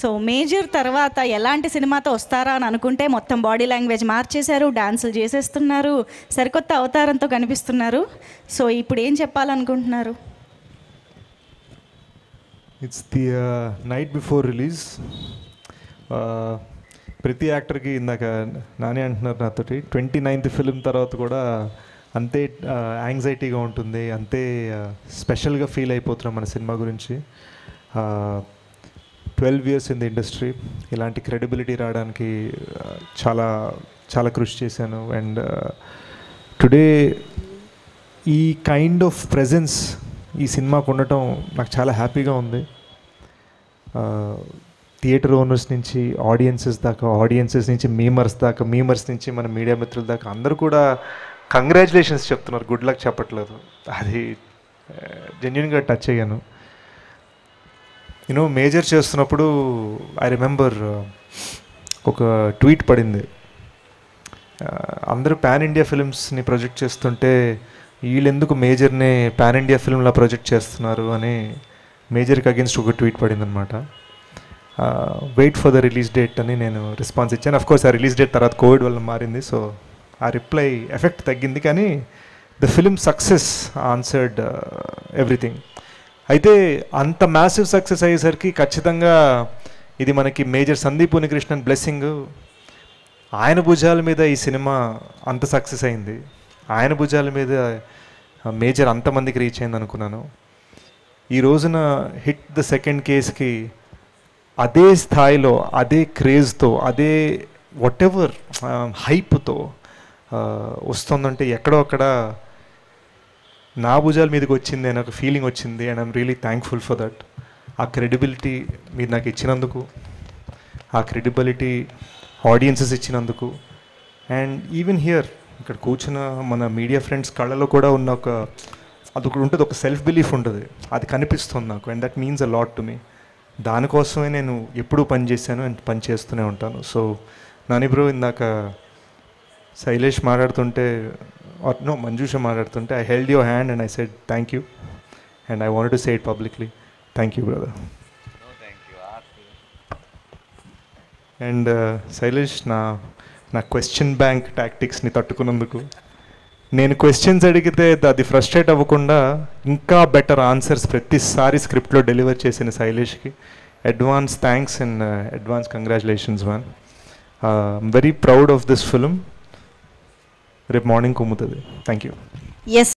So major తర్వాత ఎలాంటి సినిమాతో వస్తారా అని అనుకుంటే మొత్తం బాడీ లాంగ్వేజ్ మార్చేశారు డాన్సులు చేసేస్తున్నారు సరికొత్త అవతారంతో కనిపిస్తున్నారు. సో ఇప్పుడు ఏం చెప్పాలనుకుంటున్నారు? It's the night before release ప్రతి యాక్టర్కి ఇందాక నానే అంటున్నారు నాతోటి ట్వంటీ నైన్త్ ఫిలిం తర్వాత కూడా అంతే uh, యాంగ్జైటీగా ఉంటుంది అంతే uh, స్పెషల్గా ఫీల్ అయిపోతున్నాం మన సినిమా గురించి. Uh, twelve years in the industry ఇలాంటి క్రెడిబిలిటీ రావడానికి చాలా చాలా కృషి చేశాను. అండ్ టుడే ఈ కైండ్ ఆఫ్ ప్రెజెన్స్ ఈ సినిమాకు ఉండటం నాకు చాలా హ్యాపీగా ఉంది. థియేటర్ ఓనర్స్ నుంచి ఆడియన్సెస్ దాకా ఆడియన్సెస్ నుంచి మీమర్స్ దాకా మీమర్స్ నుంచి మన మీడియా మిత్రుల దాకా అందరూ కూడా కంగ్రాచులేషన్స్ చెప్తున్నారు. గుడ్ లక్ చెప్పట్లేదు. అది జెన్యున్గా టచ్ అయ్యాను. నేను మేజర్ చేస్తున్నప్పుడు ఐ రిమెంబర్ uh, ఒక ట్వీట్ పడింది. Uh, అందరూ పాన్ ఇండియా ఫిల్మ్స్ని ప్రొజెక్ట్ చేస్తుంటే వీళ్ళెందుకు మేజర్ని పాన్ ఇండియా ఫిల్మ్లా ప్రొజెక్ట్ చేస్తున్నారు? అని మేజర్కి అగేన్స్ట్ ఒక tweet పడిందనమాట wait for the release date అని నేను రెస్పాన్స్ ఇచ్చాను. అఫ్ కోర్స్ ఆ రిలీజ్ డేట్ తర్వాత కోవిడ్ వల్ల మారింది సో ఆ రిప్లై ఎఫెక్ట్ తగ్గింది కానీ the film success answered everything అయితే అంత మ్యాసివ్ సక్సెస్ అయ్యేసరికి ఖచ్చితంగా ఇది మనకి మేజర్ సందీప్ ఉనికృష్ణన్ బ్లెస్సింగ్ ఆయన భుజాల మీద ఈ సినిమా అంత సక్సెస్ అయింది. ఆయన భుజాల మీద మేజర్ అంతమందికి రీచ్ అయింది అనుకున్నాను. ఈ రోజున హిట్ ద సెకండ్ కేస్కి అదే స్థాయిలో అదే క్రేజ్తో అదే వాట్ ఎవర్ హైప్తో వస్తుందంటే ఎక్కడో అక్కడ నా భుజాల మీదకి వచ్చింది అని ఒక ఫీలింగ్ వచ్చింది and I'm really thankful for that ఆ క్రెడిబిలిటీ మీరు నాకు ఇచ్చినందుకు ఆ క్రెడిబిలిటీ ఆడియన్సెస్ ఇచ్చినందుకు. అండ్ ఈవెన్ హియర్ ఇక్కడ కూర్చున్న మన మీడియా ఫ్రెండ్స్ కళ్ళలో కూడా ఉన్న ఒక అది ఒకటి ఉంటుంది ఒక సెల్ఫ్ బిలీఫ్ ఉంటుంది. అది కనిపిస్తుంది నాకు and that means a lot to me దానికోసమే నేను ఎప్పుడూ పని చేశాను అండ్ పని చేస్తూనే ఉంటాను. సో నాని బ్రో ఇందాక శైలేష్ మాట్లాడుతుంటే నో మంజూష మాట్లాడుతుంటే I held your hand and I said thank you and I want to say it publicly thank you brother and Shailesh నా నా క్వశ్చన్ బ్యాంక్ టాక్టిక్స్ని తట్టుకున్నందుకు నేను క్వశ్చన్స్ అడిగితే అది ఫ్రస్ట్రేట్ అవ్వకుండా ఇంకా బెటర్ ఆన్సర్స్ ప్రతిసారి స్క్రిప్ట్లో డెలివర్ చేసిన శైలేష్కి advance thanks and advance congratulations one very proud of this film రేపు మార్నింగ్ కుమ్ముతుంది థ్యాంక్ యూ ఎస్